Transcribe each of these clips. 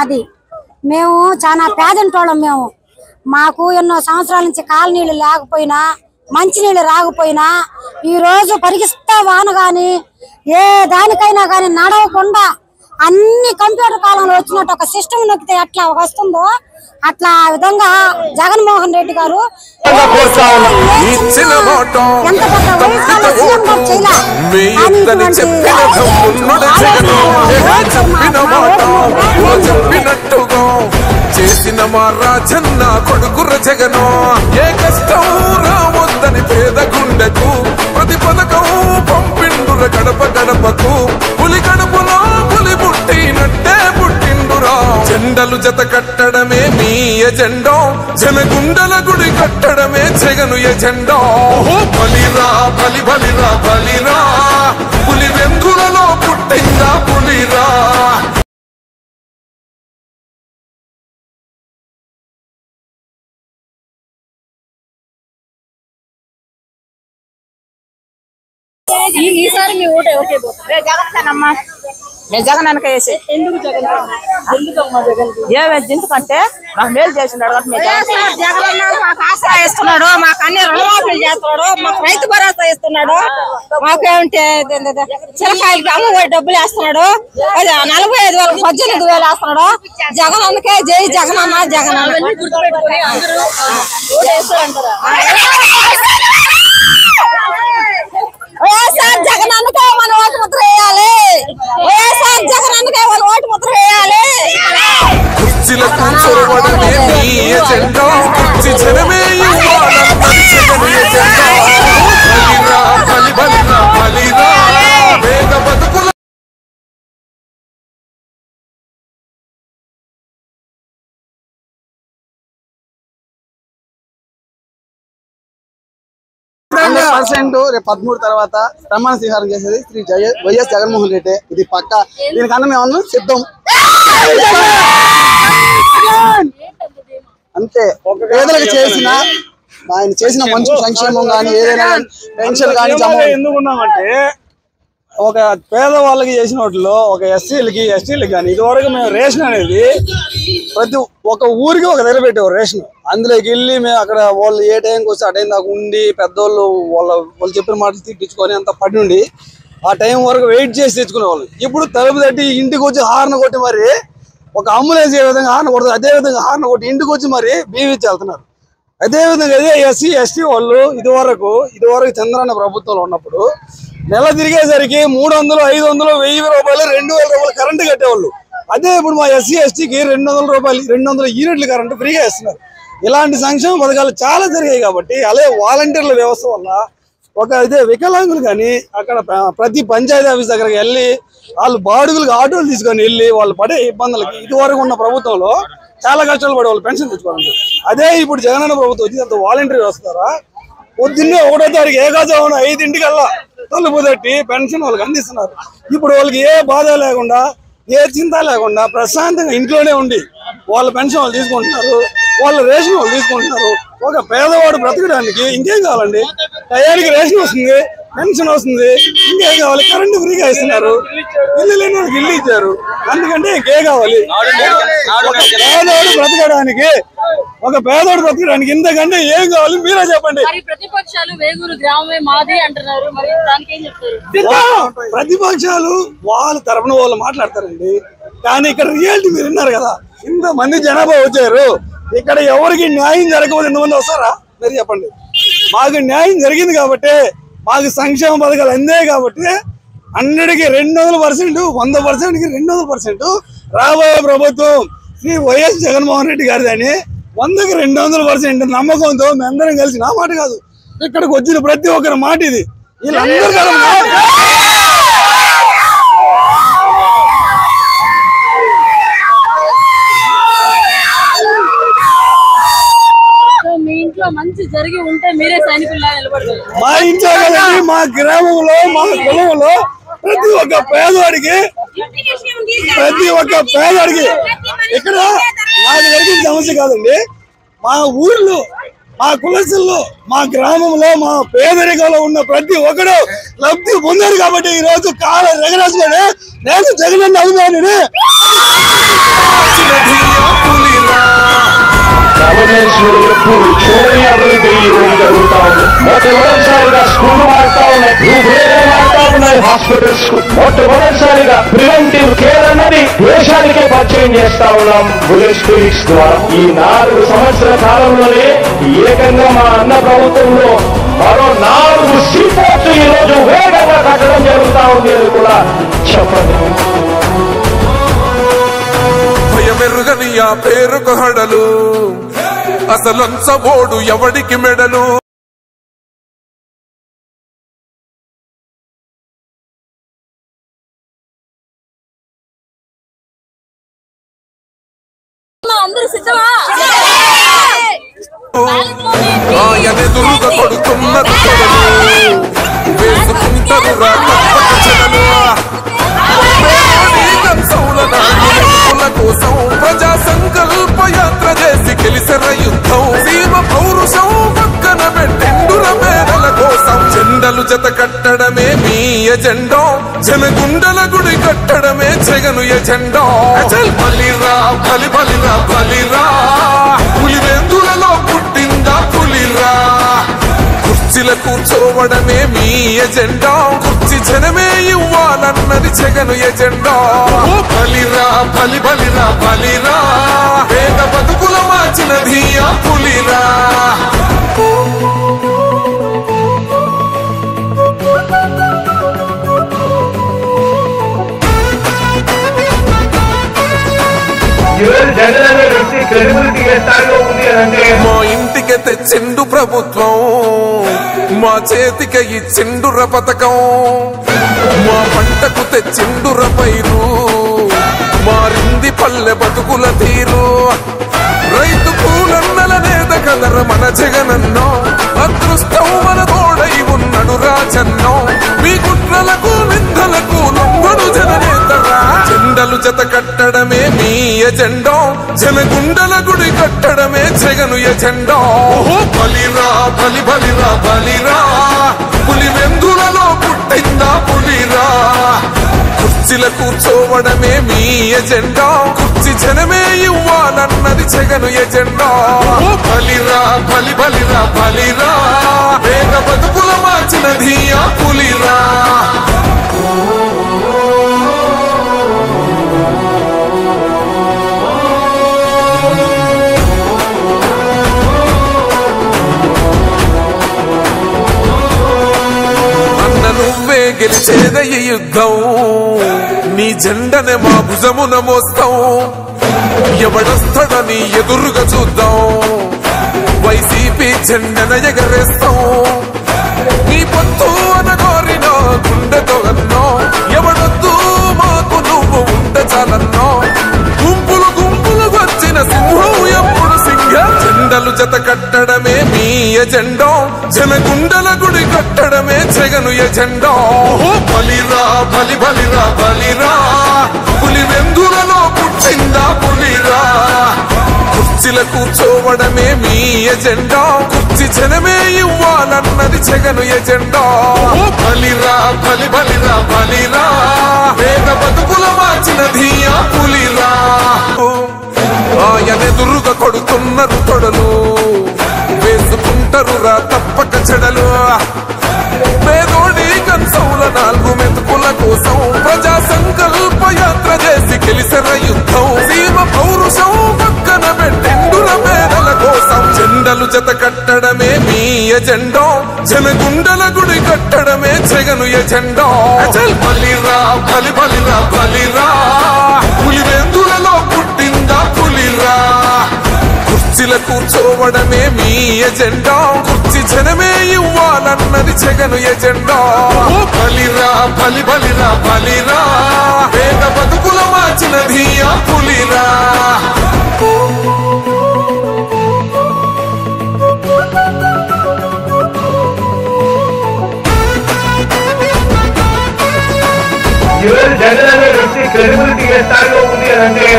మాది. మేము చాలా పేదంటోళ్ళం మేము. మాకు ఎన్నో సంవత్సరాల నుంచి కాలనీళ్ళు లేకపోయినా మంచినీళ్ళు రాకపోయినా ఈ రోజు పరిగిస్తా వాన కానీ ఏ దానికైనా కానీ నడవకుండా అన్ని కంప్యూటర్ కాలంలో వచ్చినట్టు ఒక సిస్టమ్ నొక్కితే ఎట్లా వస్తుందో అట్లా ఆ విధంగా జగన్మోహన్ రెడ్డి గారు చేసిన మా రాజన్న కొడుకుర జగను ఏ కష్టం రావద్దని పేద గుండెకు ప్రతి పథకం పంపిండుర గడప గడపకు. జెండలు జత కట్టడమే మీ ఎజెండో. జనగుండల గుడి కట్టడమే జగను ఎజెండో. బలిరా బలి బలిరా బలి. ఈసారి మీ ఓటు పోతుంది జగన్ మేము జగన్ వెనక వేసి. ఎందుకు జగన్? ఎందుకంటే మాకు మేలు చేసినాడు జగన్. మాకు ఆసరా ఇస్తున్నాడు మాకు అన్ని రుణమాఫీ చేస్తున్నాడు మాకు రైతు భరోసా ఇస్తున్నాడు. మాకేమిటి చిరకాయలకి అమ్మఒడి డబ్బులు వేస్తున్నాడు. నలభై ఐదు వేలకు పద్దెనిమిది వేలు వేస్తున్నాడు. జగన్ అందుకే జై జగన్ అన్న జగన్ పర్సెంట్ రేపు పదమూడు తర్వాత ప్రమాణ స్వీకారం చేసేది శ్రీ వైఎస్ జగన్మోహన్ రెడ్డి. ఇది పక్క. దీనికన్నా మేము సిద్ధం. అంతే. పేదలకు చేసిన ఆయన చేసిన మంచి సంక్షేమం కానీ ఏదైనా పెన్షన్ కానీ ఎందుకున్నామంటే ఒక పేదవాళ్ళకి చేసిన వాటిలో ఒక ఎస్సీలకి ఎస్టీలకి కానీ ఇదివరకు మేము రేషన్ అనేది ప్రతి ఒక ఊరికి ఒక దగ్గర పెట్టేవారు రేషన్. అందులోకి వెళ్ళి మేము అక్కడ వాళ్ళు ఏ టైంకి వస్తే ఆ టైం దాకా ఉండి పెద్దోళ్ళు వాళ్ళ వాళ్ళు చెప్పిన మాటలు తిట్టించుకొని అంత పడి ఉండి ఆ టైం వరకు వెయిట్ చేసి తెచ్చుకునేవాళ్ళు. ఇప్పుడు తలుపు తట్టి ఇంటికి వచ్చి హార్న్ కొట్టి మరి ఒక అంబులెన్స్ ఏ విధంగా హార్న్ కొడుతుంది అదే విధంగా హార్న్ కొట్టి ఇంటికి వచ్చి మరి బీవిచ్చి వెళ్తున్నారు. అదే విధంగా అదే ఎస్సీ ఎస్టీ వాళ్ళు ఇదివరకు ఇదివరకు చంద్రన్న ప్రభుత్వంలో ఉన్నప్పుడు నెల తిరిగేసరికి మూడు వందలు ఐదు వందలు వెయ్యి రూపాయలు రెండు వేల రూపాయలు కరెంటు కట్టేవాళ్ళు. అదే ఇప్పుడు మా ఎస్సీ ఎస్టీకి రెండు వందల రూపాయలు రెండు వందల యూనిట్లు కరెంటు ఫ్రీగా ఇస్తున్నారు. ఇలాంటి సంక్షేమ పథకాలు చాలా జరిగాయి కాబట్టి అలాగే వాలంటీర్ల వ్యవస్థ వల్ల ఒక ఇదే వికలాంగులు కానీ అక్కడ ప్రతి పంచాయతీ ఆఫీస్ దగ్గరికి వెళ్ళి వాళ్ళు బాడుగులకు ఆటోలు తీసుకొని వెళ్ళి వాళ్ళు పడే ఇబ్బందులకి ఇదివరకు ఉన్న ప్రభుత్వంలో చాలా కష్టాలు పడే వాళ్ళు పెన్షన్ తెచ్చుకోవాలి అదే ఇప్పుడు జగనన్న ప్రభుత్వం వచ్చి అంత వాలంటీర్ వస్తారా పొద్దున్నే ఒకటో తారీఖు ఏకాదశి ఐదింటికల్లా. తలుపు తట్టి పెన్షన్ వాళ్ళకి అందిస్తున్నారు. ఇప్పుడు వాళ్ళకి ఏ బాధ లేకుండా ఏ చింత లేకుండా ప్రశాంతంగా ఇంట్లోనే ఉండి వాళ్ళ పెన్షన్ వాళ్ళు తీసుకుంటున్నారు వాళ్ళ రేషన్ వాళ్ళు తీసుకుంటున్నారు. ఒక పేదవాడు బ్రతకడానికి ఇంకేం కావాలండి? టయానికి రేషన్ వస్తుంది. పెన్షన్ వస్తుంది. ఇంకేం కావాలి? కరెంటు ఫ్రీగా ఇస్తున్నారు. ఇల్లు లేని వాళ్ళకి ఇల్లు ఇచ్చారు. అందుకంటే ఇంకేం కావాలి? ఒక పేదవాడు బ్రతకడానికి ఒక పేదవాడు బ్రతకడానికి ఇంతకంటే ఏం కావాలి? మీరే చెప్పండి. ప్రతిపక్షాలు వేగూరు గ్రామమే మాది అంటున్నారు. మరి దానికి ఏం చెప్తారు? ప్రతిపక్షాలు వాళ్ళ తరపున వాళ్ళు మాట్లాడతారండి. కానీ ఇక్కడ రియాలిటీ మీరు విన్నారు కదా. ఇంత మంది జనాభా వచ్చారు. ఇక్కడ ఎవరికి న్యాయం జరగకపోతే ఎంతమంది వస్తారా? మీరు చెప్పండి. మాకు న్యాయం జరిగింది కాబట్టి మాకు సంక్షేమ పథకాలు అందాయి కాబట్టి హండ్రెడ్కి రెండు వందల పర్సెంట్ వంద పర్సెంట్కి రెండు వందల పర్సెంట్. రాబోయే ప్రభుత్వం శ్రీ వైఎస్ జగన్మోహన్ రెడ్డి గారిదని వందకి రెండు వందల పర్సెంట్ నమ్మకంతో మేమందరం కలిసి నా మాట కాదు. ఇక్కడికి వచ్చిన ప్రతి ఒక్కరి మాట ఇది. వీళ్ళందరూ కదా సో మీ ఇంట్లో మంచి జరిగి ఉంటే మీరే సైనికుల్లా నిలబడతారు. మా ఇంట్లో కదండి మా గ్రామంలో మా కులంలో ప్రతి ఒక్క పేదవాడికి ప్రతి ఒక్క పేదవాడికి ఇక్కడ నాకు జరిగిన సమస్య కాదండి. మా ఊర్లో మా కులసుల్లో మా గ్రామంలో మా పేదరికంలో ఉన్న ప్రతి ఒక్కడు లబ్ధి పొందారు కాబట్టి ఈ రోజు కాల ఎగరేసుకొని నేను జగనన్న అవుతానని జగనొచ్చిన ఎప్పుడు చూడని అభివృద్ధి ఈ రోజు జరుగుతా ఉంది మొట్టమొదటిసారిగా స్కూల్ మారుతా ఉన్నాయి రూపురేఖలు మారుతా ఉన్నాయి హాస్పిటల్స్కు మొట్టమొదటిసారిగా ప్రివెంటివ్ కేర్ అన్నది దేశానికే పరిచయం చేస్తా ఉన్నాం బుల్లెట్ క్లినిక్స్ ద్వారా ఈ నాలుగు సంవత్సరాల కాలంలోనే ఏకంగా మా అన్న ప్రభుత్వంలో మరో నాలుగు సీపోర్ట్స్ ఈ రోజు వేగంగా కట్టడం జరుగుతా ఉంది అని కూడా చెప్పండి. భయమెరుగని ఆ పేరుకు హడలు. అసలంచబోడు ఎవడికి మెడలు? సిద్ధమా? ఆయనెదురుగా కొడుతున్నది కొడలు ఎజెండో జనగుండల గుడి కట్టడమే జగను ఎజెండో. అచల్ బలిరా బలి బలిరా. బలిరా పులివెందులలో పుట్టిందా పులిరా? కుర్చీల కూర్చోవడమే మీ ఎజెండా. కుర్చీ జనమే ఇవ్వాలన్నది జగను ఎజెండా. ఓ బలిరా బలి బలిరా. బలిరా పేద బతుకుల మార్చినది ఆ పులిరా. ఇచ్చిండు ప్రభుత్వం మా చేతికి ఇచ్చిండుర పథకం మా పంటకు తెచ్చిండుర పైరు మారింది పల్లె బతుకుల తీరు. రైతు పూలన్నల నేత కదర మన జగనన్నో అదృష్టం మన తోడై ఉన్నడు రాజన్నో. మీ కుట్రలకు నింద జెండలు జత కట్టడమే మీ ఎజెండో. జనగుండల గుడి కట్టడమే జగను ఎజెండో. బలిరా బలి బలిరా బలిరా. పులి వెందులలో పుట్టిందా పులిరా. కుర్చీల కూర్చోవడమే మీ ఎజెండా. కుర్చీ జనమే ఇవ్వాలన్నది జగను ఎజెండా. బలిరా బలి బలిరా బలిరా. వేగ బతుకుల మార్చినది ఆ పులిరా. చేదయ్య ఈ యుద్ధం. నీ జెండనే మా భుజమున మోస్తాం. ఎవడొస్తాడని ఎదురుగా చూద్దాం. వైసీపీ జెండన ఎగరేస్తాం. నీ పొత్తు అనగోరిన గుండెతో అన్నో. ఎవడొద్దు మాకు నువ్వు ఉంటే జెండలు జత కట్టడమే మీ ఎజెండో. జనగుండల గుడి కట్టడమే జగను ఎజెండో. బలిరా బలి బలిరా బలిరా. పులి వెందులలో పుట్టిందా పులిరా? కుర్చీల కూర్చోవడమే మీ ఎజెండా. కుర్చీ జనమే ఇవ్వాలన్నది జగను ఎజెండా. బలిరా బలి బలిరా బలిరా. వేగ బతుకుల మార్చినది ఆ పులిరా. ఆయనెదురుగా కొడుతున్నారు తొడలు వేసుకుంటారు రా తప్పక చెడలు. పేదోడి కంసౌల నాలుగు మెతుకుల కోసం ప్రజా సంకల్ప యాత్ర చేసి గెలిసిన యుద్ధం. సీమ పౌరుషం పక్కన పెట్టిండుల పేదల కోసం జెండలు జత కట్టడమే మీ ఎజెండో. జనగుండల గుడి కట్టడమే జగను ఎజెండో. అచల్ బలిరా బలి బలిరా బలిరా. పులివెందులలో పుట్టిందా కుర్చీల కూర్చోవడమే మీ ఎజెండా. కుర్చీ జనమే ఇవ్వాలన్నది జగను ఎజెండా. బలిరా బలి బలిరా బలిరా. వేగ బతుకుల మార్చినది ఆ పులిరా.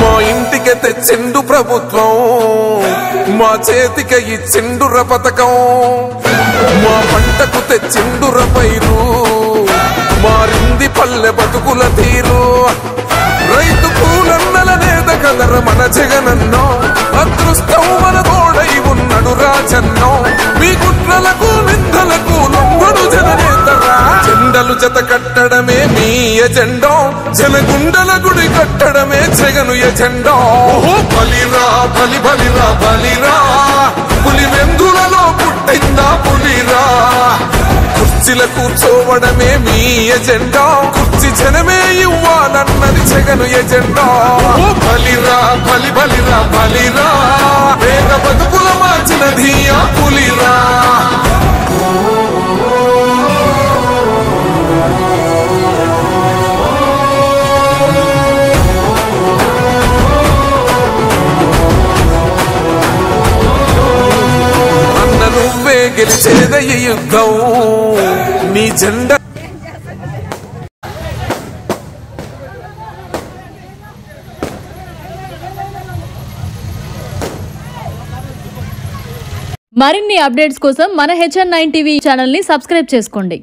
మా ఇంటికి తెచ్చిండు ప్రభుత్వం. మా చేతికి చెండుర పథకం మా పంటకు తెచ్చిండుర పైరు మారింది పల్లె బతుకుల తీరు. రైతు కూలన్నల నేత కదర మన జగనన్నో అదృష్టం మన తోడై ఉన్నడు రాజన్నో. మీ కుట్రలకు నిందలకు జెండలు జత కట్టడమే మీ ఎజెండో. జనగుండల గుడి కట్టడమే జగను ఎజెండో. బలిరా బలి బలిరా బలిరా. పులి వెందులలో పుట్టిందా పులిరా. కుర్చీల కూర్చోవడమే మీ ఎజెండా. కుర్చీ జనమే ఇవ్వాలన్నది జగను ఎజెండా. బలిరా బలి బలిరా బలిరా. నువ్వే యుద్ధం జెండా మరిన్ని అప్డేట్స్ కోసం మన హెచ్ఎన్ నైన్ టీవీ ఛానల్ని సబ్స్క్రైబ్ చేసుకోండి.